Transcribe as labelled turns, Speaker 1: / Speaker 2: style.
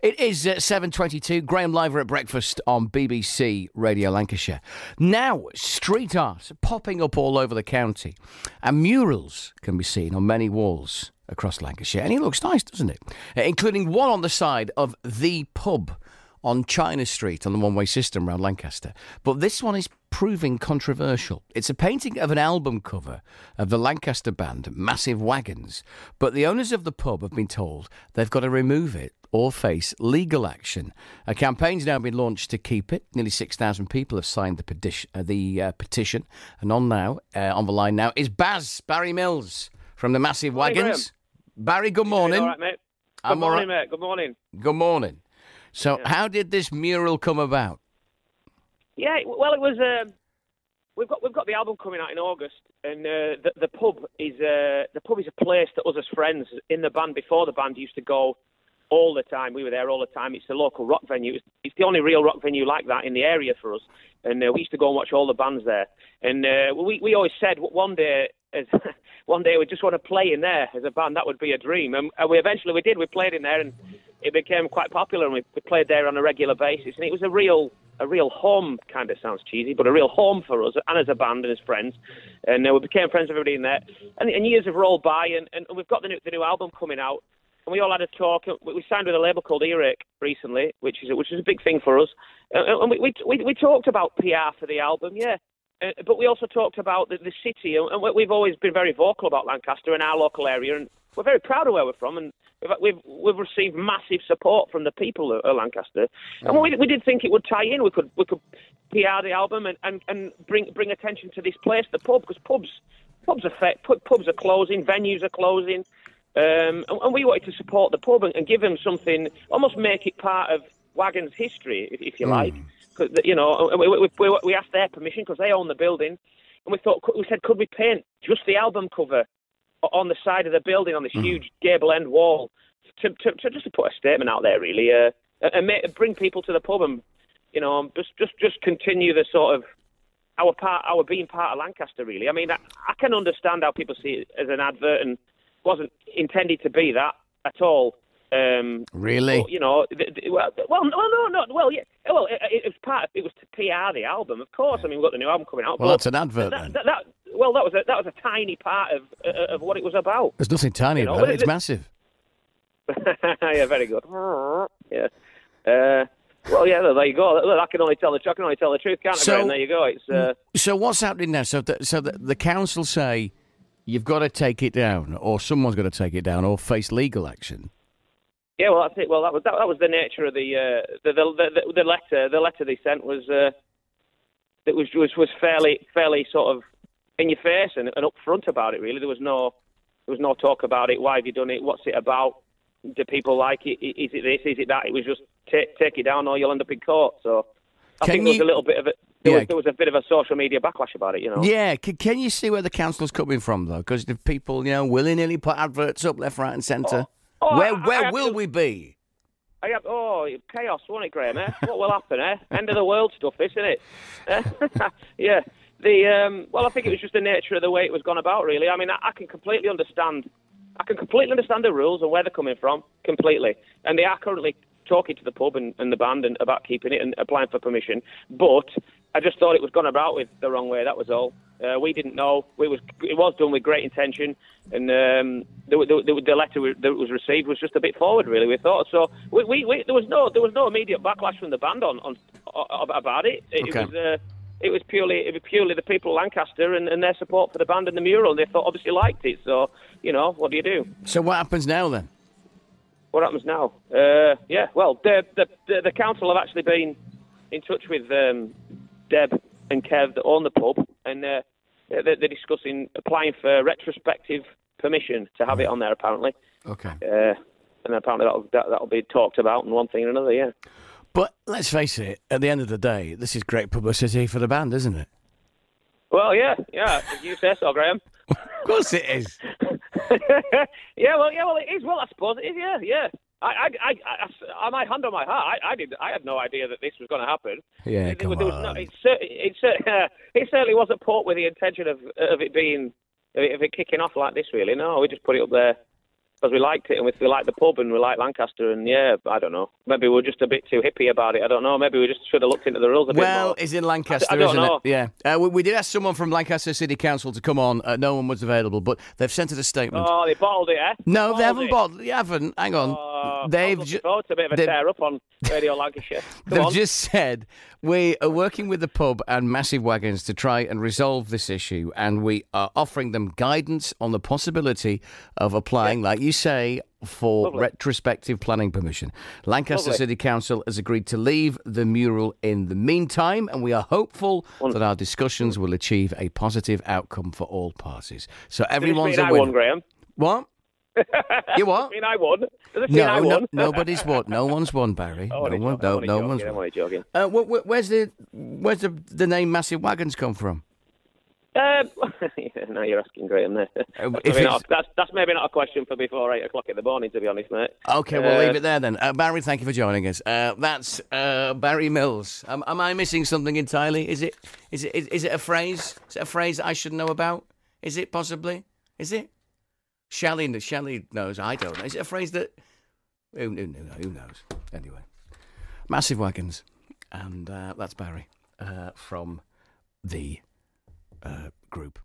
Speaker 1: It is uh, 7.22, Graham Liver at breakfast on BBC Radio Lancashire. Now, street art popping up all over the county and murals can be seen on many walls across Lancashire. And it looks nice, doesn't it? Uh, including one on the side of The Pub on China Street on the one way system around Lancaster. But this one is proving controversial. It's a painting of an album cover of the Lancaster band Massive Wagons, but the owners of the pub have been told they've got to remove it or face legal action. A campaign's now been launched to keep it. Nearly 6,000 people have signed the, petition, uh, the uh, petition. And on now, uh, on the line now is Baz Barry Mills from the Massive Wagons. Barry, good morning.
Speaker 2: All right, mate. Good
Speaker 1: I'm
Speaker 2: morning,
Speaker 1: right.
Speaker 2: mate. Good morning.
Speaker 1: Good morning. So, how did this mural come about?
Speaker 2: Yeah, well, it was. Um, we've got we've got the album coming out in August, and uh, the the pub is uh, the pub is a place that us as friends in the band before the band used to go all the time. We were there all the time. It's a local rock venue. It's, the only real rock venue like that in the area for us, and uh, we used to go and watch all the bands there. And uh, we we always said one day. As, one day we just want to play in there as a band. That would be a dream, and, and we eventually we did. We played in there, and it became quite popular, and we, we played there on a regular basis. And it was a real a real home. Kind of sounds cheesy, but a real home for us, and as a band and as friends. And uh, we became friends with everybody in there. And, and years have rolled by, and, and we've got the new, the new album coming out. And we all had a talk. We signed with a label called Earache recently, which is which is a big thing for us. And we, we we talked about PR for the album, yeah. Uh, but we also talked about the, the city, and we've always been very vocal about Lancaster and our local area, and we're very proud of where we're from, and we've we've, received massive support from the people of, Lancaster, and we, we did think it would tie in. We could we could PR the album and, and, and bring bring attention to this place, the pub, because pubs pubs are pubs are closing, venues are closing, um, and, and we wanted to support the pub and, and give them something, almost make it part of Wagon's history, if, if you like. 'Cause, you know, we, we, we, we asked their permission because they own the building, and we thought we said, could we paint just the album cover on the side of the building on this huge gable end wall to, to, to just to put a statement out there, really, uh, and and make, bring people to the pub and you know just just just continue the sort of our part, our being part of Lancaster, really. I mean, I, I can understand how people see it as an advert and wasn't intended to be that at all. Um,
Speaker 1: Really?
Speaker 2: but, you know, th- th- well, well, no, no, no, well, yeah, well, it, it was part. Of, it was to PR the album, of course. I mean, we've got the new album coming out.
Speaker 1: Well, that's an advert
Speaker 2: that,
Speaker 1: then.
Speaker 2: that, that, well, that was a, that was a tiny part of uh, of what it was about.
Speaker 1: There's nothing tiny
Speaker 2: You know,
Speaker 1: about it. It's massive.
Speaker 2: yeah, very good. Yeah. Uh, well, yeah, there you go. Look, I can only tell the I can only tell the truth, can't I?
Speaker 1: So-
Speaker 2: there you go. It's uh,
Speaker 1: So what's happening now? So, the, so the, the council say you've got to take it down, or someone's got to take it down, or face legal action.
Speaker 2: yeah. Well, that's it. Well, that was that, that was the nature of the, uh, the, the the the letter. The letter they sent was uh, it was was was fairly fairly sort of in your face and, and upfront about it. Really, there was no there was no talk about it. Why have you done it? What's it about? Do people like it? Is it this? Is it that? It was just take take it down, or you'll end up in court. So I
Speaker 1: Can
Speaker 2: think there was
Speaker 1: you-
Speaker 2: a little bit of it. There,
Speaker 1: Yeah.
Speaker 2: was, there was a bit of a social media backlash about it. You know.
Speaker 1: Yeah, can, can you see where the council's coming from though? Because the people, you know, willy nilly put adverts up left, right, and centre.
Speaker 2: Oh,
Speaker 1: where
Speaker 2: I- I
Speaker 1: where
Speaker 2: have
Speaker 1: will
Speaker 2: to-
Speaker 1: we be?
Speaker 2: I have, oh, chaos, won't it, Graham? Eh? What will happen, eh? End of the world stuff, isn't it? Eh? yeah. The um, well, I think it was just the nature of the way it was gone about. Really, I mean, I, I can completely understand. I can completely understand the rules and where they're coming from completely, and they are currently talking to the pub and, and the band and about keeping it and applying for permission. But I just thought it was gone about with the wrong way. That was all. Uh, we didn't know. We was it was done with great intention, and um, the, the, the, letter that was received was just a bit forward. Really, we thought so. We, we, we, there was no there was no immediate backlash from the band on, on, on about it. It,
Speaker 1: Okay.
Speaker 2: was. Uh, it was purely it was purely the people of Lancaster and, and their support for the band and the mural. They thought obviously liked it. So you know what do you do?
Speaker 1: So what happens now then?
Speaker 2: What happens now? Uh, yeah, well, the, the the the council have actually been in touch with um, Deb and Kev that own the pub, and uh, they're, they're discussing applying for retrospective permission to have it on there. Apparently,
Speaker 1: Okay.
Speaker 2: uh, and apparently that'll that, that'll be talked about and one thing and another. Yeah.
Speaker 1: But let's face it, at the end of the day, this is great publicity for the band, isn't it?
Speaker 2: Well, yeah, yeah. If you say so, Graham.
Speaker 1: Of course it is.
Speaker 2: yeah, well, yeah, well, it is. Well, I suppose it is. Yeah, yeah. I, I, I, I, I my hand on my heart. I, I did. I had no idea that this was going to happen.
Speaker 1: Yeah,
Speaker 2: There-
Speaker 1: come
Speaker 2: was no,
Speaker 1: on.
Speaker 2: it, it, cer- it certainly wasn't put with the intention of of it being of it, of it kicking off like this. Really, no. We just put it up there because we liked it and we, we liked the pub and we liked Lancaster and yeah, I don't know. Maybe we are just a bit too hippie about it. I don't know. Maybe we just should have looked into the rules a bit
Speaker 1: Well,
Speaker 2: more.
Speaker 1: it's in Lancaster,
Speaker 2: I don't
Speaker 1: isn't
Speaker 2: know.
Speaker 1: it? Yeah. Uh, we, we did ask someone from Lancaster City Council to come on. Uh, no one was available, but they've sent us a statement.
Speaker 2: Oh, they bottled it, eh?
Speaker 1: no, they
Speaker 2: Bottled
Speaker 1: haven't
Speaker 2: it.
Speaker 1: bottled. They haven't. Hang on.
Speaker 2: Oh, I
Speaker 1: they've
Speaker 2: was
Speaker 1: ju-
Speaker 2: looking forward to a bit of a tear up on Radio Lancashire.
Speaker 1: They've
Speaker 2: on.
Speaker 1: just said we are working with the pub and massive wagons to try and resolve this issue, and we are offering them guidance on the possibility of applying, like you say, for
Speaker 2: Lovely.
Speaker 1: retrospective planning permission. Lancaster
Speaker 2: Lovely.
Speaker 1: City Council has agreed to leave the mural in the meantime, and we are hopeful that our discussions will achieve a positive outcome for all parties. So
Speaker 2: Does this
Speaker 1: everyone's
Speaker 2: mean
Speaker 1: a
Speaker 2: I won,
Speaker 1: winner.
Speaker 2: Graham?
Speaker 1: What? You what?
Speaker 2: Does this mean I won? Does mean I
Speaker 1: No, no,
Speaker 2: won?
Speaker 1: nobody's won. No one's won, Barry.
Speaker 2: I'm
Speaker 1: No one, no, no
Speaker 2: joking,
Speaker 1: one's
Speaker 2: I'm
Speaker 1: won. Uh, wh- wh- where's the where's the the name Massive Wagons come from?
Speaker 2: Um, now you're asking Graham there. That's, maybe not, that's, that's maybe not a question for before 8 o'clock in the morning, to be honest, mate.
Speaker 1: Okay, we'll
Speaker 2: Uh,
Speaker 1: leave it there then. Uh, Barry, thank you for joining us. Uh, that's uh, Barry Mills. Um, am I missing something entirely? Is it is it is, is it a phrase? Is it a phrase I should know about? Is it possibly? Is it? Shelley, Shelley knows. I don't know. Is it a phrase that? Who, who, who, who knows? Anyway, massive wagons, and uh, that's Barry uh, from the uh, group.